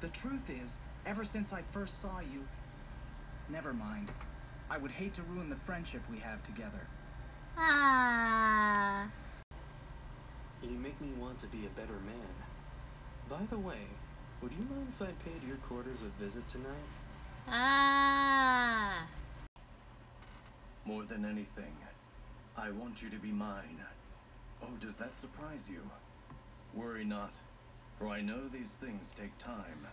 The truth is, ever since I first saw you... Never mind. I would hate to ruin the friendship we have together. Ah. You make me want to be a better man. By the way, would you mind if I paid your quarters a visit tonight? Ah. More than anything, I want you to be mine. Oh, does that surprise you? Worry not, for I know these things take time.